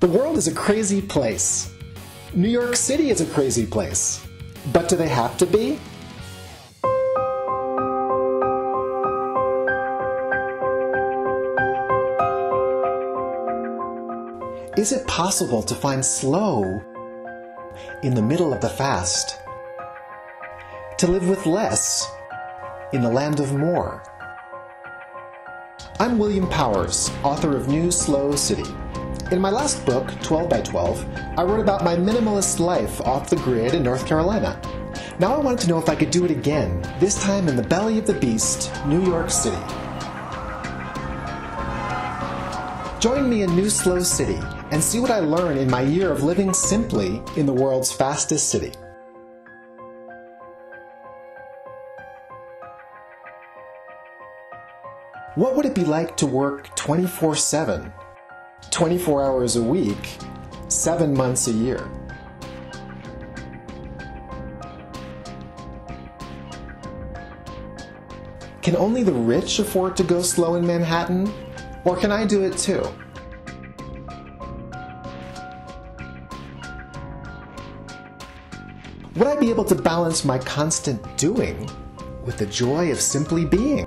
The world is a crazy place. New York City is a crazy place. But do they have to be? Is it possible to find slow in the middle of the fast? To live with less in the land of more? I'm William Powers, author of New Slow City. In my last book, 12 by 12, I wrote about my minimalist life off the grid in North Carolina. Now I wanted to know if I could do it again, this time in the belly of the beast, New York City. Join me in New Slow City and see what I learn in my year of living simply in the world's fastest city. What would it be like to work 24 7, 24 hours a week, 7 months a year? Can only the rich afford to go slow in Manhattan? Or can I do it too? Would I be able to balance my constant doing with the joy of simply being?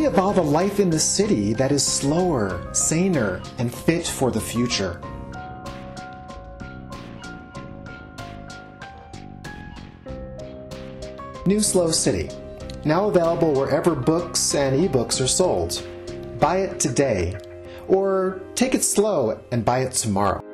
We evolve a life in the city that is slower, saner, and fit for the future? New Slow City, now available wherever books and ebooks are sold. Buy it today, or take it slow and buy it tomorrow.